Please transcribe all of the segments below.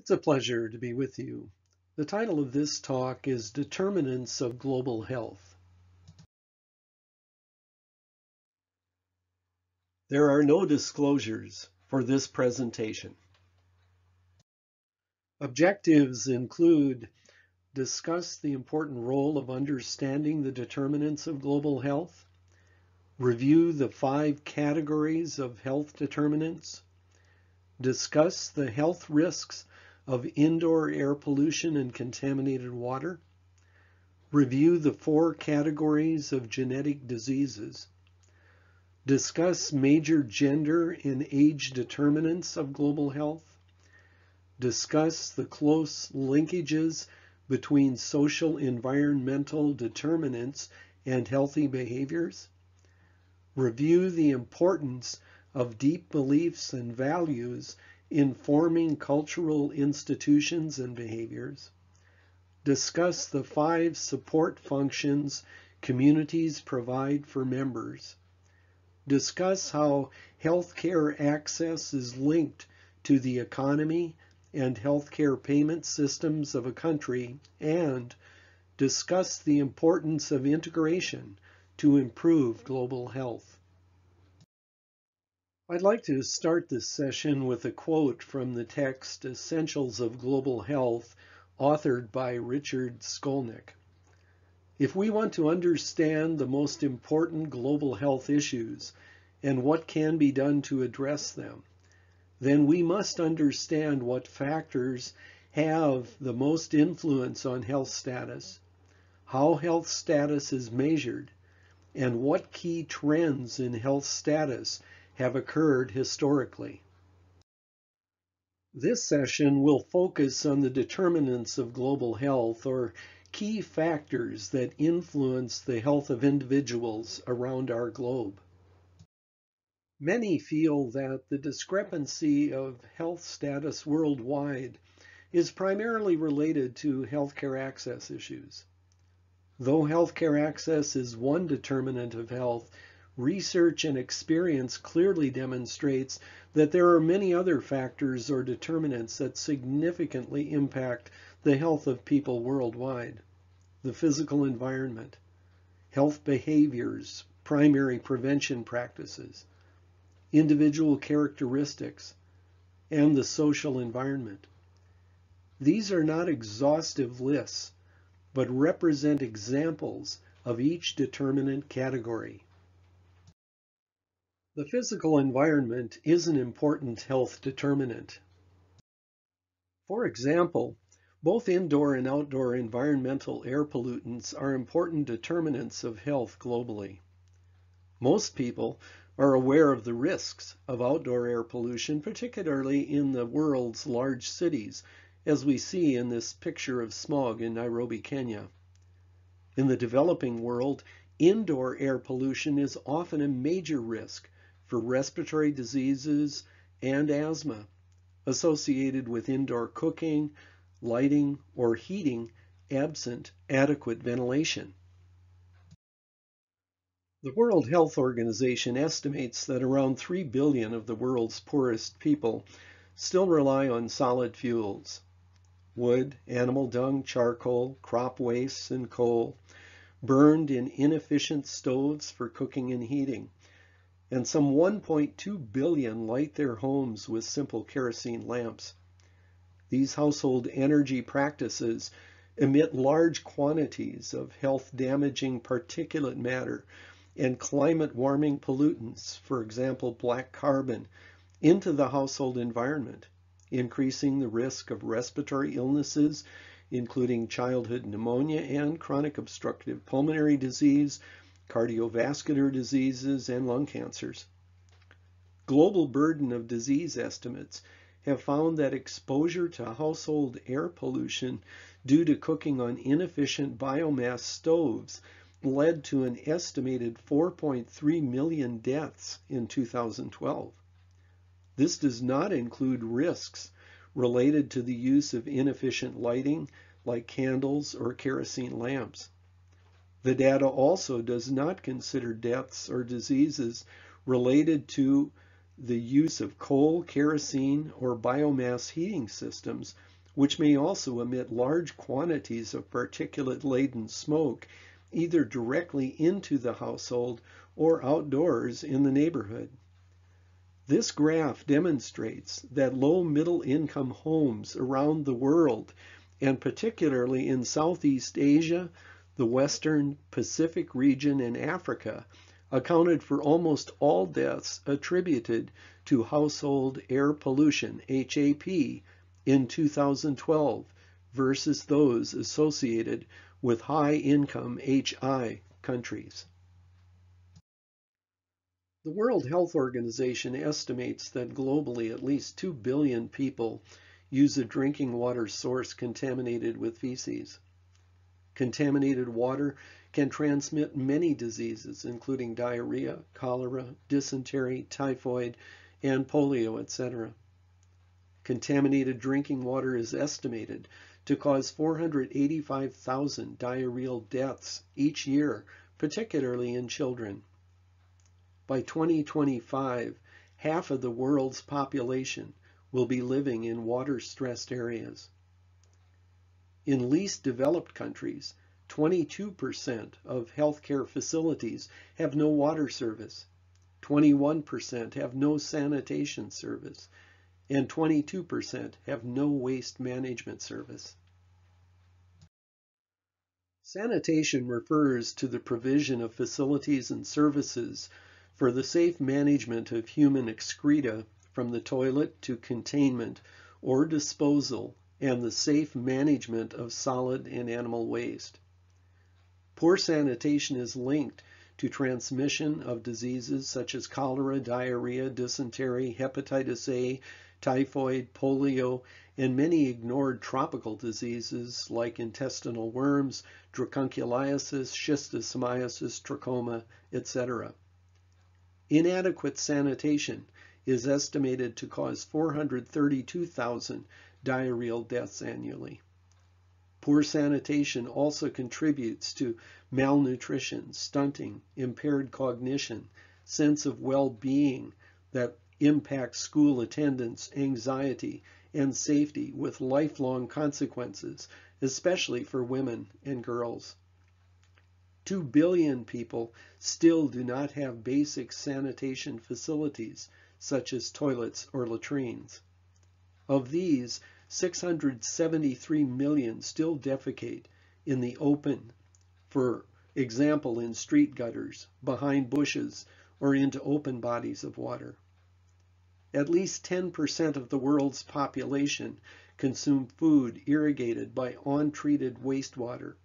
It's a pleasure to be with you. The title of this talk is Determinants of Global Health. There are no disclosures for this presentation. Objectives include discuss the important role of understanding the determinants of global health, review the five categories of health determinants, discuss the health risks of indoor air pollution and contaminated water, review the four categories of genetic diseases, discuss major gender and age determinants of global health, discuss the close linkages between social environmental determinants and healthy behaviors, review the importance of deep beliefs and values informing cultural institutions and behaviors, discuss the five support functions communities provide for members, discuss how healthcare access is linked to the economy and healthcare payment systems of a country, and discuss the importance of integration to improve global health. I'd like to start this session with a quote from the text Essentials of Global Health, authored by Richard Skolnik. If we want to understand the most important global health issues and what can be done to address them, then we must understand what factors have the most influence on health status, how health status is measured, and what key trends in health status have occurred historically. This session will focus on the determinants of global health or key factors that influence the health of individuals around our globe. Many feel that the discrepancy of health status worldwide is primarily related to healthcare access issues. Though healthcare access is one determinant of health, research and experience clearly demonstrates that there are many other factors or determinants that significantly impact the health of people worldwide. The physical environment, health behaviors, primary prevention practices, individual characteristics, and the social environment. These are not exhaustive lists, but represent examples of each determinant category. The physical environment is an important health determinant. For example, both indoor and outdoor environmental air pollutants are important determinants of health globally. Most people are aware of the risks of outdoor air pollution, particularly in the world's large cities, as we see in this picture of smog in Nairobi, Kenya. In the developing world, indoor air pollution is often a major risk for respiratory diseases and asthma associated with indoor cooking, lighting, or heating absent adequate ventilation. The World Health Organization estimates that around 3 billion of the world's poorest people still rely on solid fuels. Wood, animal dung, charcoal, crop wastes, and coal, burned in inefficient stoves for cooking and heating. And some 1.2 billion light their homes with simple kerosene lamps. These household energy practices emit large quantities of health damaging particulate matter and climate warming pollutants, for example, black carbon, into the household environment, increasing the risk of respiratory illnesses, including childhood pneumonia and chronic obstructive pulmonary disease, cardiovascular diseases, and lung cancers. Global burden of disease estimates have found that exposure to household air pollution due to cooking on inefficient biomass stoves led to an estimated 4.3 million deaths in 2012. This does not include risks related to the use of inefficient lighting like candles or kerosene lamps. The data also does not consider deaths or diseases related to the use of coal, kerosene, or biomass heating systems, which may also emit large quantities of particulate-laden smoke either directly into the household or outdoors in the neighborhood. This graph demonstrates that low middle income homes around the world, and particularly in Southeast Asia, the Western Pacific region, and Africa, accounted for almost all deaths attributed to household air pollution, HAP, in 2012 versus those associated with high income HI countries. The World Health Organization estimates that globally at least 2 billion people use a drinking water source contaminated with feces. Contaminated water can transmit many diseases, including diarrhea, cholera, dysentery, typhoid, and polio, etc. Contaminated drinking water is estimated to cause 485,000 diarrheal deaths each year, particularly in children. By 2025, half of the world's population will be living in water-stressed areas. In least developed countries, 22% of healthcare facilities have no water service, 21% have no sanitation service, and 22% have no waste management service. Sanitation refers to the provision of facilities and services for the safe management of human excreta from the toilet to containment or disposal and the safe management of solid and animal waste. Poor sanitation is linked to transmission of diseases such as cholera, diarrhea, dysentery, hepatitis A, typhoid, polio, and many ignored tropical diseases like intestinal worms, dracunculiasis, schistosomiasis, trachoma, etc. Inadequate sanitation is estimated to cause 432,000 diarrheal deaths annually. Poor sanitation also contributes to malnutrition, stunting, impaired cognition, sense of well-being that impacts school attendance, anxiety, and safety with lifelong consequences, especially for women and girls. Two billion people still do not have basic sanitation facilities, such as toilets or latrines. Of these, 673 million still defecate in the open, for example in street gutters, behind bushes, or into open bodies of water. At least 10% of the world's population consume food irrigated by untreated wastewater.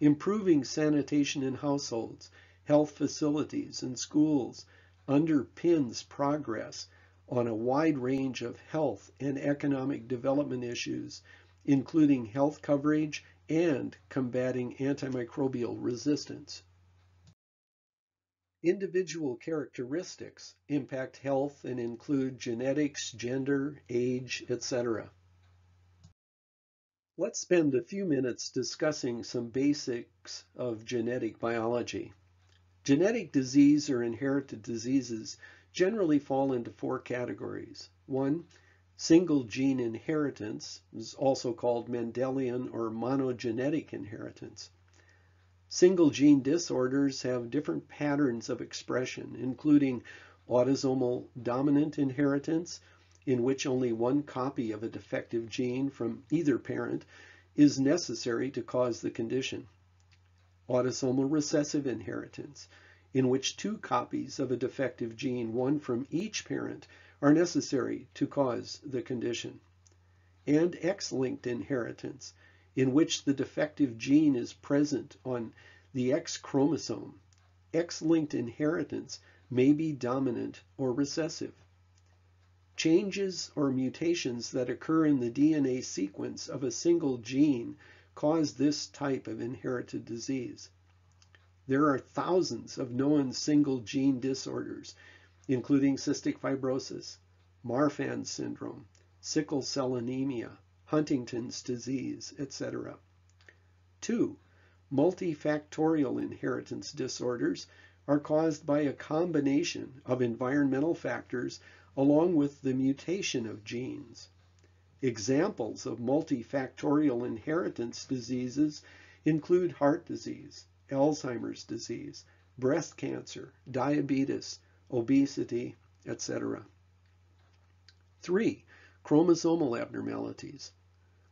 Improving sanitation in households, health facilities, and schools underpins progress on a wide range of health and economic development issues, including health coverage and combating antimicrobial resistance. Individual characteristics impact health and include genetics, gender, age, etc. Let's spend a few minutes discussing some basics of genetic biology. Genetic disease or inherited diseases generally fall into four categories. One, single gene inheritance is also called Mendelian or monogenetic inheritance. Single gene disorders have different patterns of expression, including autosomal dominant inheritance, in which only one copy of a defective gene from either parent is necessary to cause the condition. Autosomal recessive inheritance, in which two copies of a defective gene, one from each parent, are necessary to cause the condition. And X-linked inheritance, in which the defective gene is present on the X chromosome. X-linked inheritance may be dominant or recessive. Changes or mutations that occur in the DNA sequence of a single gene cause this type of inherited disease. There are thousands of known single gene disorders, including cystic fibrosis, Marfan syndrome, sickle cell anemia, Huntington's disease, etc. 2. Multifactorial inheritance disorders, are caused by a combination of environmental factors along with the mutation of genes. Examples of multifactorial inheritance diseases include heart disease, Alzheimer's disease, breast cancer, diabetes, obesity, etc. 3. Chromosomal abnormalities.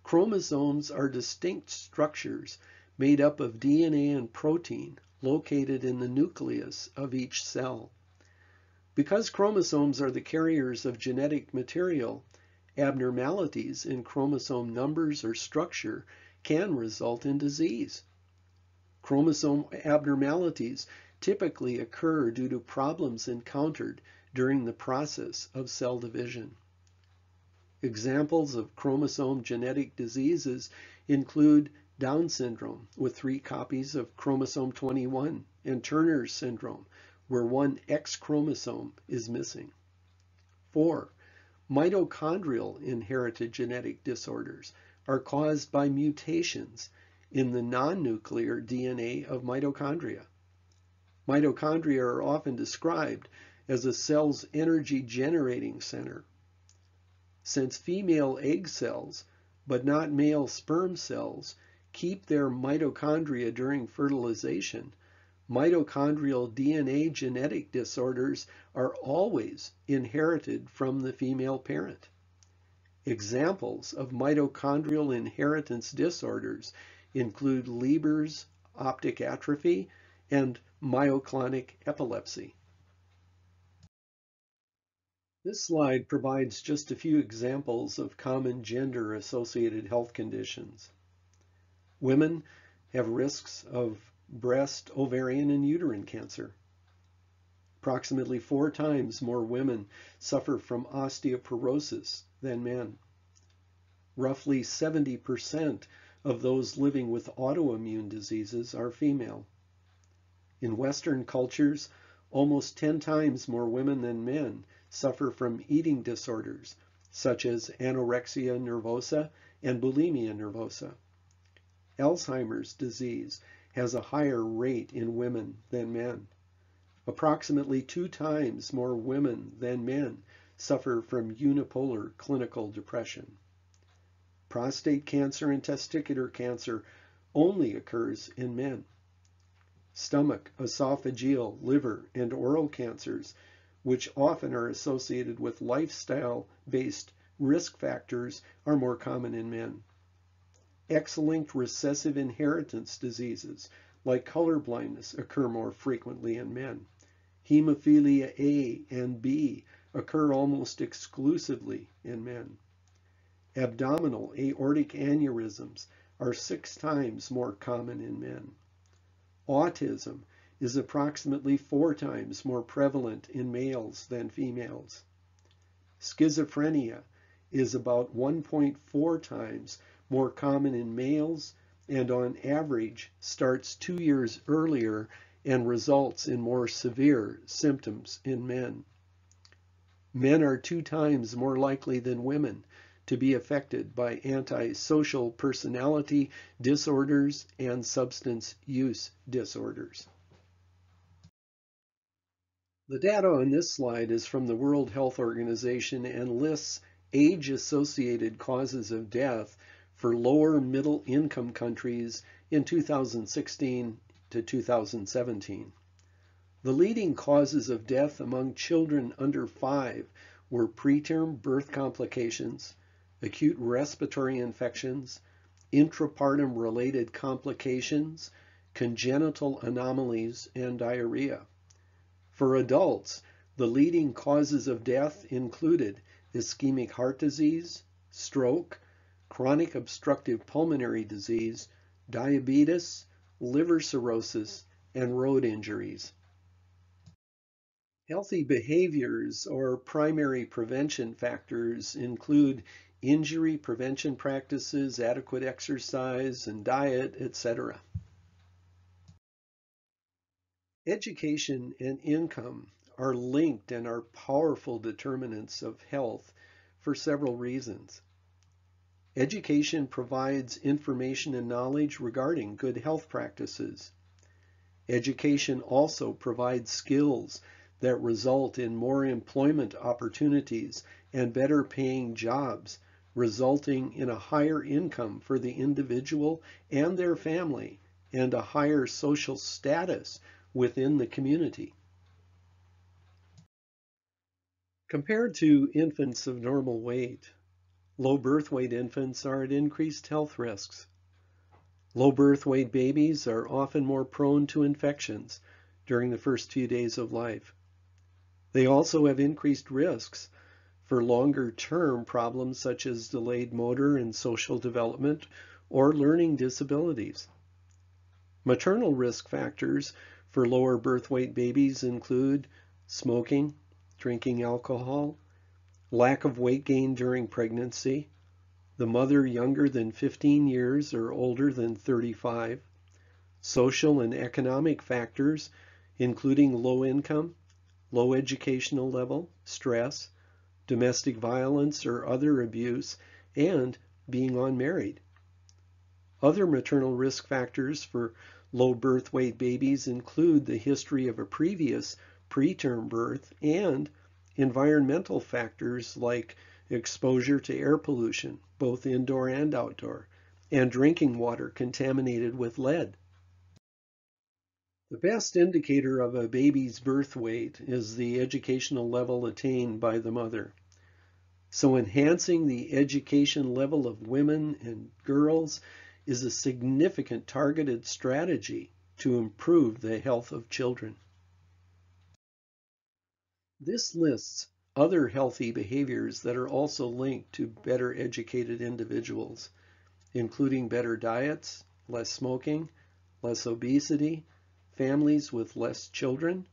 Chromosomes are distinct structures made up of DNA and protein located in the nucleus of each cell. Because chromosomes are the carriers of genetic material, abnormalities in chromosome numbers or structure can result in disease. Chromosome abnormalities typically occur due to problems encountered during the process of cell division. Examples of chromosome genetic diseases include Down syndrome with three copies of chromosome 21 and Turner's syndrome where one X chromosome is missing. 4. Mitochondrial inherited genetic disorders are caused by mutations in the non-nuclear DNA of mitochondria. Mitochondria are often described as a cell's energy generating center since female egg cells, but not male sperm cells, keep their mitochondria during fertilization, mitochondrial DNA genetic disorders are always inherited from the female parent. Examples of mitochondrial inheritance disorders include Leber's optic atrophy and myoclonic epilepsy. This slide provides just a few examples of common gender-associated health conditions. Women have risks of breast, ovarian, and uterine cancer. Approximately four times more women suffer from osteoporosis than men. Roughly 70% of those living with autoimmune diseases are female. In Western cultures, almost 10 times more women than men suffer from eating disorders such as anorexia nervosa and bulimia nervosa. Alzheimer's disease has a higher rate in women than men. Approximately two times more women than men suffer from unipolar clinical depression. Prostate cancer and testicular cancer only occurs in men. Stomach, esophageal, liver, and oral cancers which often are associated with lifestyle-based risk factors, are more common in men. X-linked recessive inheritance diseases like color blindness occur more frequently in men. Hemophilia A and B occur almost exclusively in men. Abdominal aortic aneurysms are six times more common in men. Autism is approximately four times more prevalent in males than females. Schizophrenia is about 1.4 times more common in males and on average starts two years earlier and results in more severe symptoms in men. Men are two times more likely than women to be affected by antisocial personality disorders and substance use disorders. The data on this slide is from the World Health Organization and lists age-associated causes of death for lower middle income countries in 2016 to 2017. The leading causes of death among children under five were preterm birth complications, acute respiratory infections, intrapartum related complications, congenital anomalies, and diarrhea. For adults, the leading causes of death included ischemic heart disease, stroke, chronic obstructive pulmonary disease, diabetes, liver cirrhosis, and road injuries. Healthy behaviors or primary prevention factors include injury prevention practices, adequate exercise and diet, etc. Education and income are linked and are powerful determinants of health for several reasons. Education provides information and knowledge regarding good health practices. Education also provides skills that result in more employment opportunities and better paying jobs, resulting in a higher income for the individual and their family and a higher social status within the community. Compared to infants of normal weight, low birth weight infants are at increased health risks. Low birth weight babies are often more prone to infections during the first few days of life. They also have increased risks for longer term problems such as delayed motor and social development or learning disabilities. Maternal risk factors for lower birth weight babies include smoking, drinking alcohol, lack of weight gain during pregnancy, the mother younger than 15 years or older than 35, social and economic factors including low income, low educational level, stress, domestic violence or other abuse, and being unmarried. Other maternal risk factors for low birth weight babies include the history of a previous preterm birth and environmental factors like exposure to air pollution, both indoor and outdoor, and drinking water contaminated with lead. The best indicator of a baby's birth weight is the educational level attained by the mother. So enhancing the education level of women and girls is a significant targeted strategy to improve the health of children. This lists other healthy behaviors that are also linked to better educated individuals, including better diets, less smoking, less obesity, families with less children,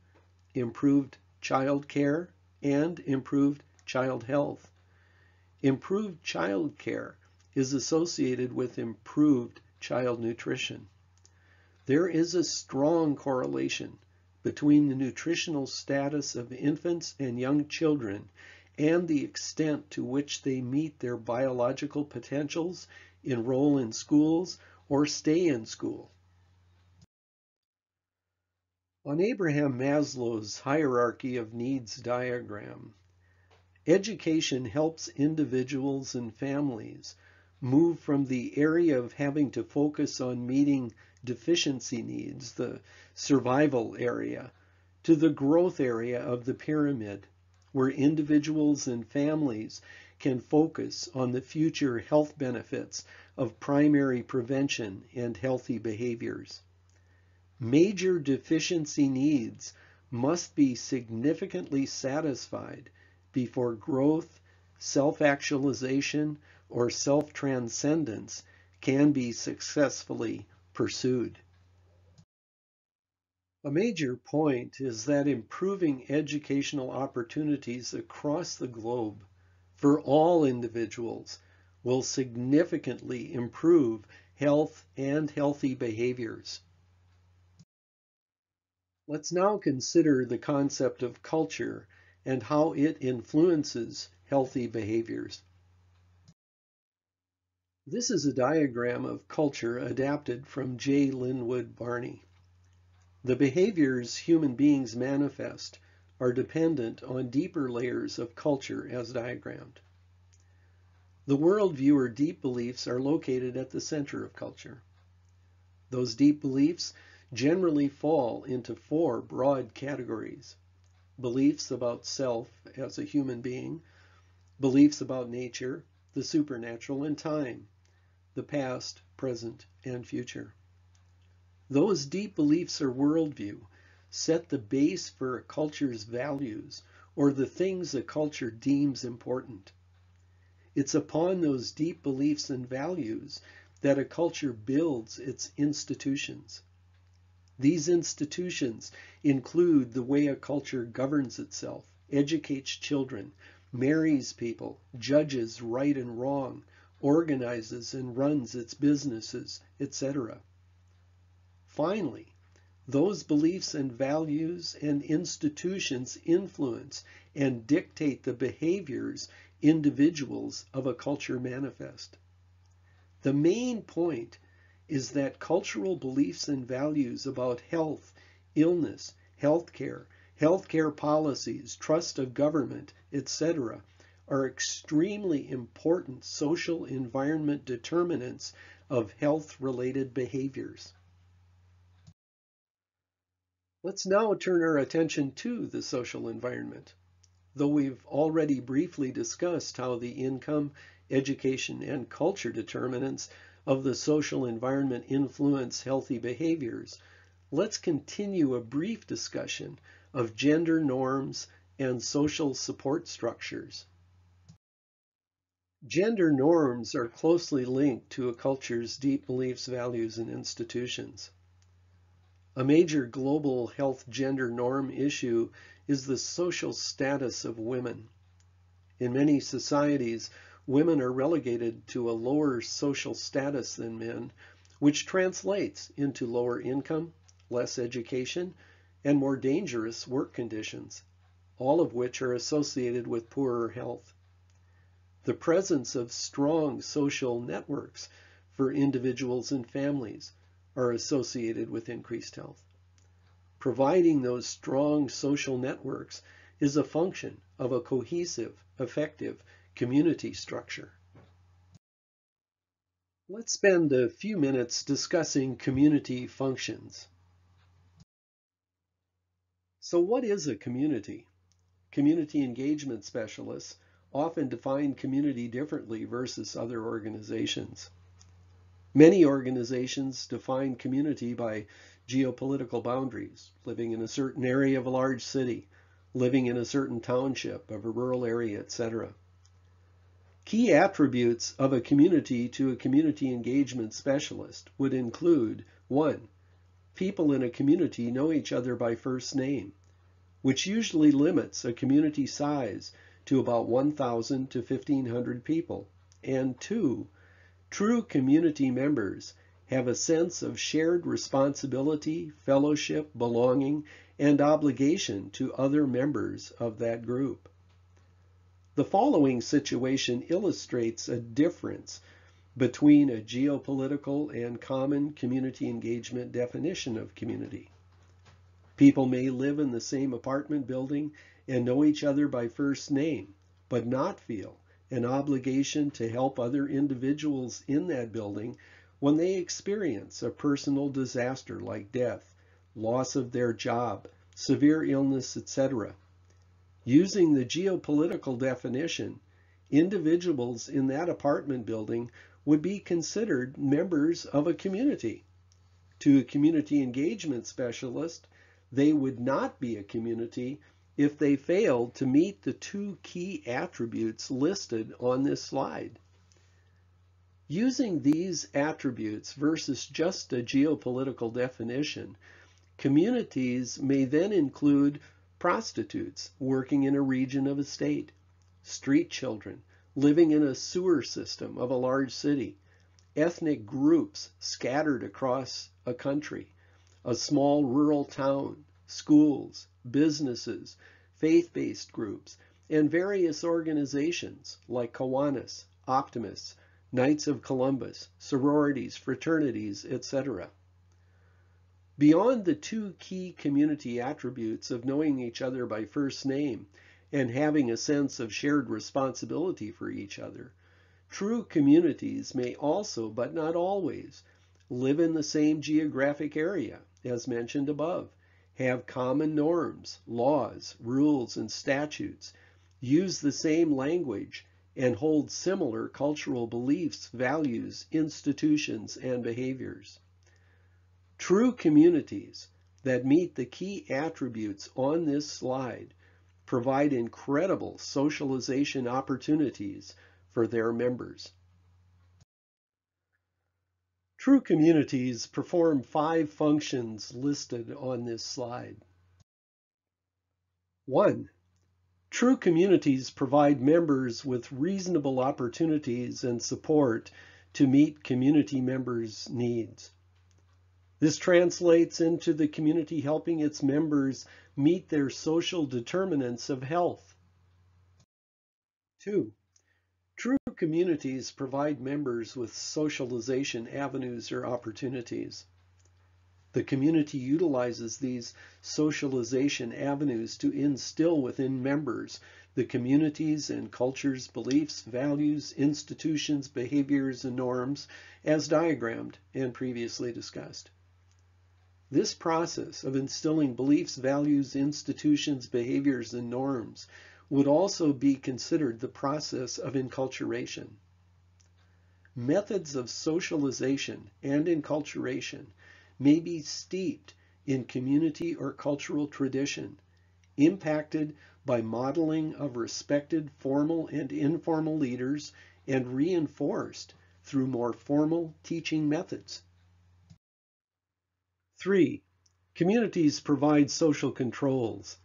improved child care, and improved child health. Improved child care is associated with improved child nutrition. There is a strong correlation between the nutritional status of infants and young children and the extent to which they meet their biological potentials, enroll in schools, or stay in school. On Abraham Maslow's hierarchy of needs diagram, education helps individuals and families move from the area of having to focus on meeting deficiency needs, the survival area, to the growth area of the pyramid, where individuals and families can focus on the future health benefits of primary prevention and healthy behaviors. Major deficiency needs must be significantly satisfied before growth, self-actualization, or self-transcendence can be successfully pursued. A major point is that improving educational opportunities across the globe for all individuals will significantly improve health and healthy behaviors. Let's now consider the concept of culture and how it influences healthy behaviors. This is a diagram of culture adapted from J. Linwood Barney. The behaviors human beings manifest are dependent on deeper layers of culture as diagrammed. The worldview or deep beliefs are located at the center of culture. Those deep beliefs generally fall into four broad categories. Beliefs about self as a human being, beliefs about nature, the supernatural, and time the past, present, and future. Those deep beliefs or worldview set the base for a culture's values or the things a culture deems important. It's upon those deep beliefs and values that a culture builds its institutions. These institutions include the way a culture governs itself, educates children, marries people, judges right and wrong, organizes and runs its businesses, etc. Finally, those beliefs and values and institutions influence and dictate the behaviors individuals of a culture manifest. The main point is that cultural beliefs and values about health illness, healthcare, healthcare policies, trust of government, etc., are extremely important social environment determinants of health-related behaviors. Let's now turn our attention to the social environment. Though we've already briefly discussed how the income, education, and culture determinants of the social environment influence healthy behaviors, let's continue a brief discussion of gender norms and social support structures. Gender norms are closely linked to a culture's deep beliefs, values, and institutions. A major global health gender norm issue is the social status of women. In many societies, women are relegated to a lower social status than men, which translates into lower income, less education, and more dangerous work conditions, all of which are associated with poorer health. The presence of strong social networks for individuals and families are associated with increased health. Providing those strong social networks is a function of a cohesive, effective community structure. Let's spend a few minutes discussing community functions. So what is a community? Community engagement specialists often define community differently versus other organizations. Many organizations define community by geopolitical boundaries, living in a certain area of a large city, living in a certain township of a rural area, etc. Key attributes of a community to a community engagement specialist would include 1. People in a community know each other by first name, which usually limits a community size to about 1,000 to 1,500 people. And 2. True community members have a sense of shared responsibility, fellowship, belonging, and obligation to other members of that group. The following situation illustrates a difference between a geopolitical and common community engagement definition of community. People may live in the same apartment building and know each other by first name, but not feel an obligation to help other individuals in that building when they experience a personal disaster like death, loss of their job, severe illness, etc. Using the geopolitical definition, individuals in that apartment building would be considered members of a community. To a community engagement specialist, they would not be a community if they failed to meet the two key attributes listed on this slide. Using these attributes versus just a geopolitical definition, communities may then include prostitutes working in a region of a state, street children living in a sewer system of a large city, ethnic groups scattered across a country, a small rural town, schools, businesses, faith-based groups, and various organizations like Kiwanis, Optimists, Knights of Columbus, sororities, fraternities, etc. Beyond the two key community attributes of knowing each other by first name and having a sense of shared responsibility for each other, true communities may also, but not always, live in the same geographic area, as mentioned above, have common norms, laws, rules, and statutes, use the same language, and hold similar cultural beliefs, values, institutions, and behaviors. True communities that meet the key attributes on this slide provide incredible socialization opportunities for their members. True communities perform five functions listed on this slide. One, True communities provide members with reasonable opportunities and support to meet community members' needs. This translates into the community helping its members meet their social determinants of health. Two, true communities provide members with socialization avenues or opportunities. The community utilizes these socialization avenues to instill within members the community's and culture's beliefs, values, institutions, behaviors, and norms as diagrammed and previously discussed. This process of instilling beliefs, values, institutions, behaviors, and norms would also be considered the process of enculturation. Methods of socialization and enculturation may be steeped in community or cultural tradition, impacted by modeling of respected formal and informal leaders, and reinforced through more formal teaching methods. 3. Communities provide social controls.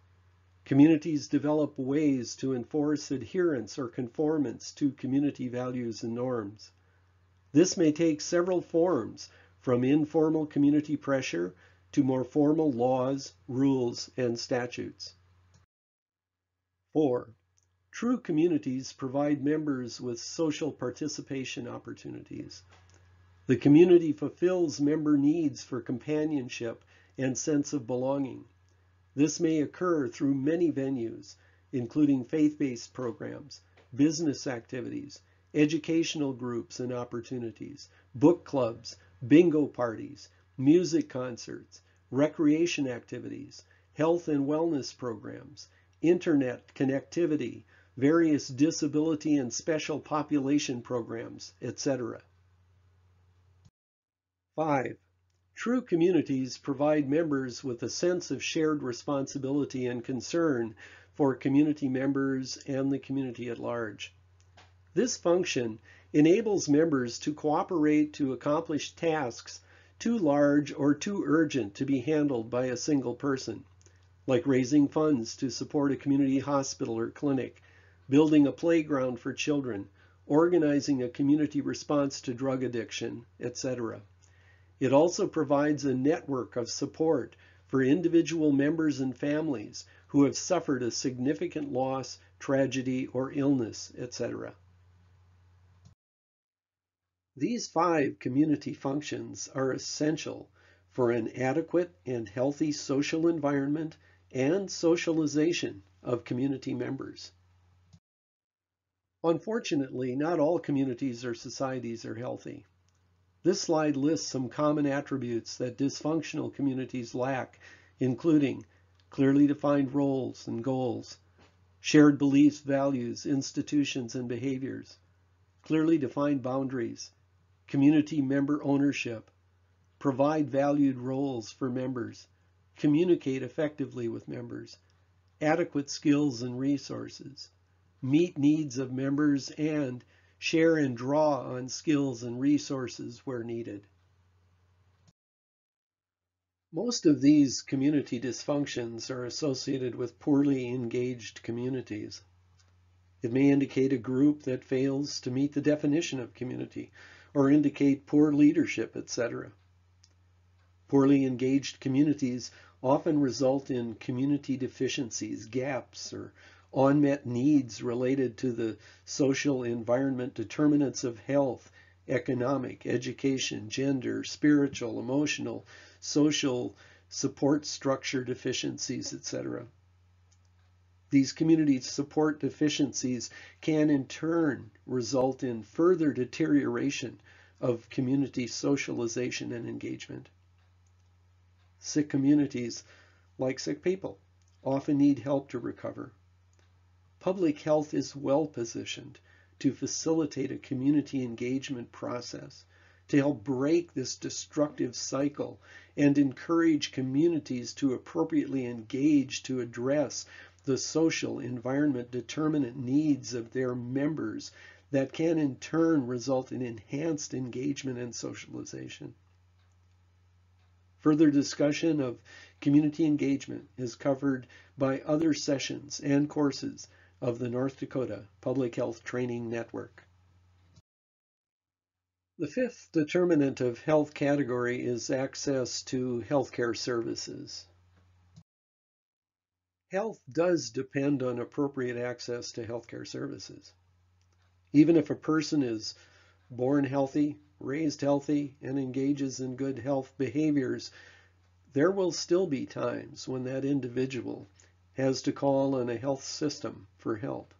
Communities develop ways to enforce adherence or conformance to community values and norms. This may take several forms, from informal community pressure to more formal laws, rules, and statutes. 4. True communities provide members with social participation opportunities. The community fulfills member needs for companionship and sense of belonging. This may occur through many venues, including faith-based programs, business activities, educational groups and opportunities, book clubs, bingo parties, music concerts, recreation activities, health and wellness programs, internet connectivity, various disability and special population programs, etc. 5. True communities provide members with a sense of shared responsibility and concern for community members and the community at large. This function enables members to cooperate to accomplish tasks too large or too urgent to be handled by a single person, like raising funds to support a community hospital or clinic, building a playground for children, organizing a community response to drug addiction, etc. It also provides a network of support for individual members and families who have suffered a significant loss, tragedy, or illness, etc. These five community functions are essential for an adequate and healthy social environment and socialization of community members. Unfortunately, not all communities or societies are healthy. This slide lists some common attributes that dysfunctional communities lack, including clearly defined roles and goals, shared beliefs, values, institutions, and behaviors, clearly defined boundaries, community member ownership, provide valued roles for members, communicate effectively with members, adequate skills and resources, meet needs of members, and share and draw on skills and resources where needed. Most of these community dysfunctions are associated with poorly engaged communities. It may indicate a group that fails to meet the definition of community or indicate poor leadership, etc. Poorly engaged communities often result in community deficiencies, gaps, or unmet needs related to the social environment determinants of health, economic, education, gender, spiritual, emotional, social support structure deficiencies, etc. These community support deficiencies can in turn result in further deterioration of community socialization and engagement. Sick communities, like sick people, often need help to recover public health is well positioned to facilitate a community engagement process to help break this destructive cycle and encourage communities to appropriately engage to address the social environment determinant needs of their members that can in turn result in enhanced engagement and socialization. Further discussion of community engagement is covered by other sessions and courses of the North Dakota Public Health Training Network. The fifth determinant of health category is access to healthcare services. Health does depend on appropriate access to healthcare services. Even if a person is born healthy, raised healthy, and engages in good health behaviors, there will still be times when that individual has to call on a health system for help.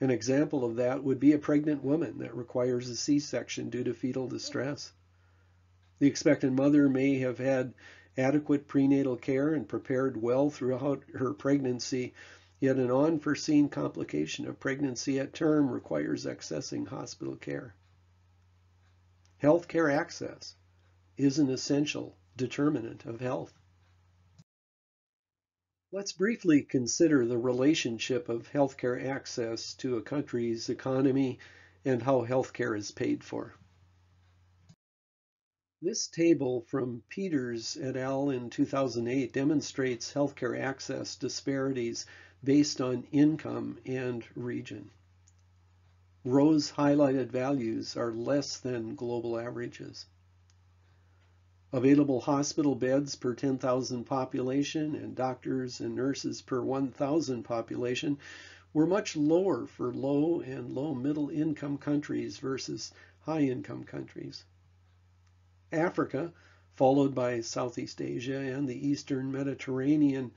An example of that would be a pregnant woman that requires a C-section due to fetal distress. The expectant mother may have had adequate prenatal care and prepared well throughout her pregnancy, yet an unforeseen complication of pregnancy at term requires accessing hospital care. Healthcare access is an essential determinant of health. Let's briefly consider the relationship of healthcare access to a country's economy and how healthcare is paid for. This table from Peters et al. in 2008 demonstrates healthcare access disparities based on income and region. Rose highlighted values are less than global averages. Available hospital beds per 10,000 population and doctors and nurses per 1,000 population were much lower for low and low middle income countries versus high income countries. Africa, followed by Southeast Asia and the Eastern Mediterranean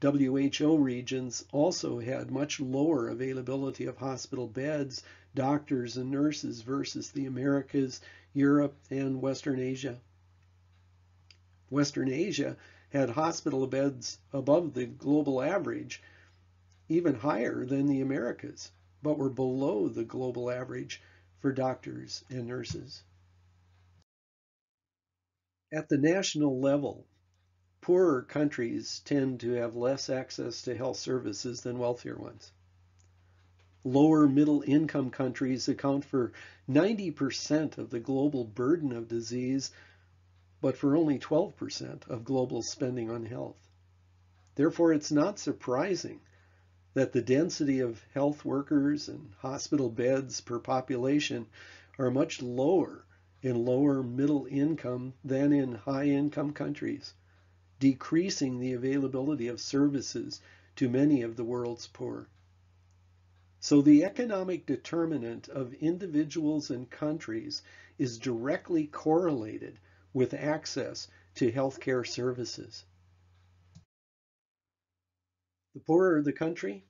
WHO regions also had much lower availability of hospital beds, doctors, and nurses versus the Americas, Europe, and Western Asia. Western Asia had hospital beds above the global average, even higher than the Americas, but were below the global average for doctors and nurses. At the national level, poorer countries tend to have less access to health services than wealthier ones. Lower middle income countries account for 90% of the global burden of disease, but for only 12% of global spending on health. Therefore, it's not surprising that the density of health workers and hospital beds per population are much lower in lower middle income than in high income countries, decreasing the availability of services to many of the world's poor. So the economic determinant of individuals and countries is directly correlated with access to healthcare services. The poorer the country,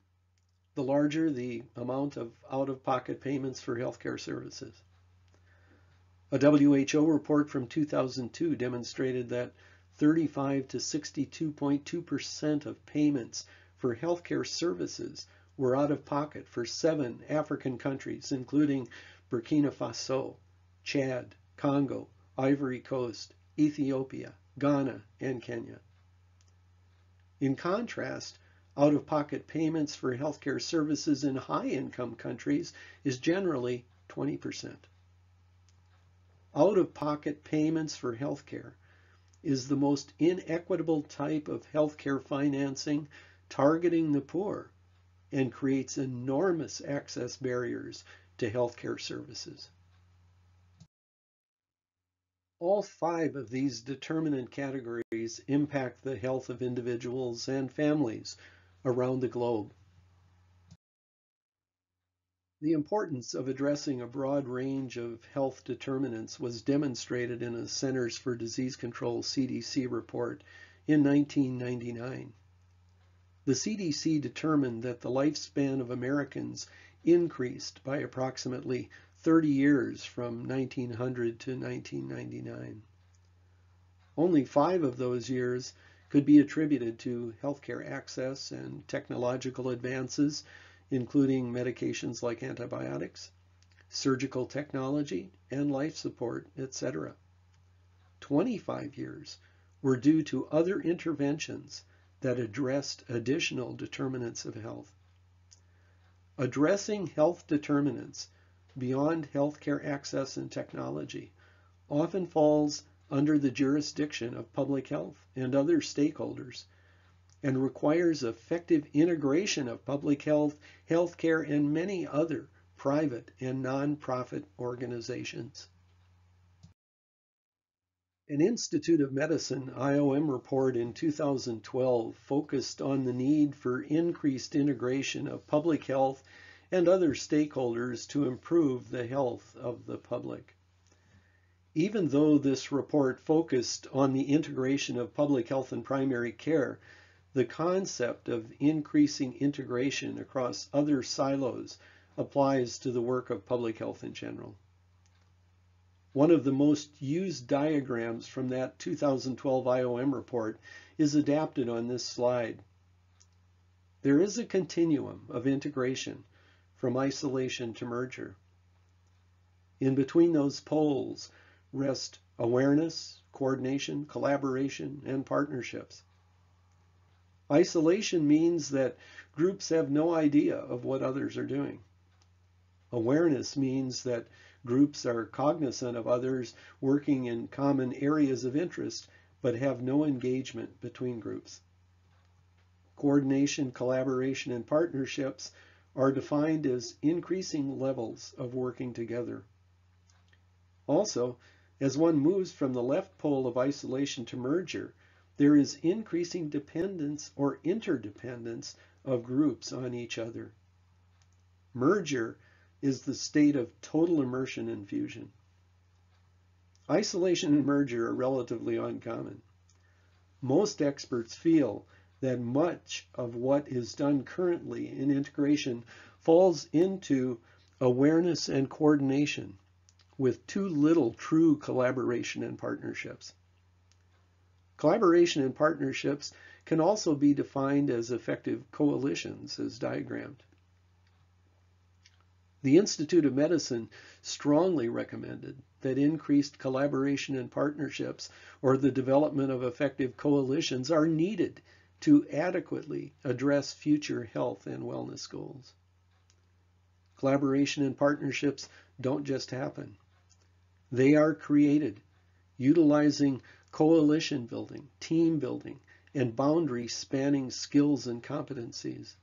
the larger the amount of out-of-pocket payments for healthcare services. A WHO report from 2002 demonstrated that 35 to 62.2% of payments for healthcare services were out of pocket for seven African countries, including Burkina Faso, Chad, Congo, Ivory Coast, Ethiopia, Ghana, and Kenya. In contrast, out-of-pocket payments for healthcare services in high-income countries is generally 20% out-of-pocket payments for healthcare is the most inequitable type of healthcare financing targeting the poor and creates enormous access barriers to healthcare services. All five of these determinant categories impact the health of individuals and families around the globe. The importance of addressing a broad range of health determinants was demonstrated in a Centers for Disease Control CDC report in 1999. The CDC determined that the lifespan of Americans increased by approximately 30 years from 1900 to 1999. Only five of those years could be attributed to healthcare access and technological advances including medications like antibiotics, surgical technology, and life support, etc. 25 years were due to other interventions that addressed additional determinants of health. Addressing health determinants beyond healthcare access and technology often falls under the jurisdiction of public health and other stakeholders and requires effective integration of public health, healthcare, and many other private and nonprofit organizations. An Institute of Medicine IOM report in 2012 focused on the need for increased integration of public health and other stakeholders to improve the health of the public. Even though this report focused on the integration of public health and primary care, the concept of increasing integration across other silos applies to the work of public health in general. One of the most used diagrams from that 2012 IOM report is adapted on this slide. There is a continuum of integration from isolation to merger. In between those poles rest awareness, coordination, collaboration, and partnerships. Isolation means that groups have no idea of what others are doing. Awareness means that groups are cognizant of others working in common areas of interest but have no engagement between groups. Coordination, collaboration, and partnerships are defined as increasing levels of working together. Also, as one moves from the left pole of isolation to merger, there is increasing dependence or interdependence of groups on each other. Merger is the state of total immersion and fusion. Isolation and merger are relatively uncommon. Most experts feel that much of what is done currently in integration falls into awareness and coordination with too little true collaboration and partnerships. Collaboration and partnerships can also be defined as effective coalitions as diagrammed. The Institute of Medicine strongly recommended that increased collaboration and partnerships or the development of effective coalitions are needed to adequately address future health and wellness goals. Collaboration and partnerships don't just happen. They are created utilizing coalition building, team building, and boundary spanning skills and competencies.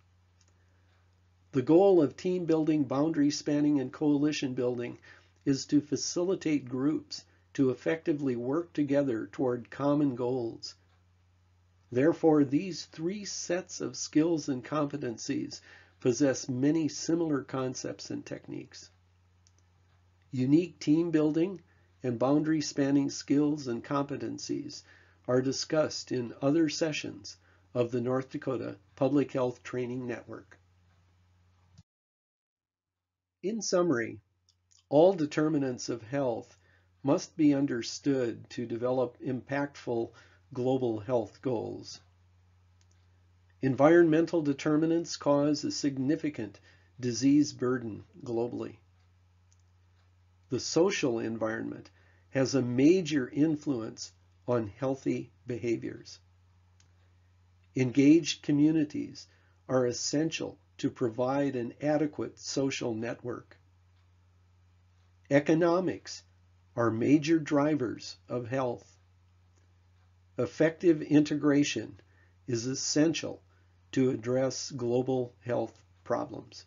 The goal of team building, boundary spanning, and coalition building is to facilitate groups to effectively work together toward common goals. Therefore, these three sets of skills and competencies possess many similar concepts and techniques. Unique team building and boundary spanning skills and competencies are discussed in other sessions of the North Dakota Public Health Training Network. In summary, all determinants of health must be understood to develop impactful global health goals. Environmental determinants cause a significant disease burden globally. The social environment has a major influence on healthy behaviors. Engaged communities are essential to provide an adequate social network. Economics are major drivers of health. Effective integration is essential to address global health problems.